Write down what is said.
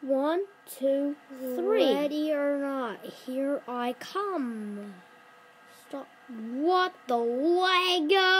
One, two, three. Ready or not, here I come. Stop. What the Lego?